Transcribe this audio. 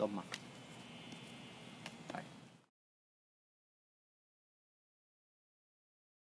多忙。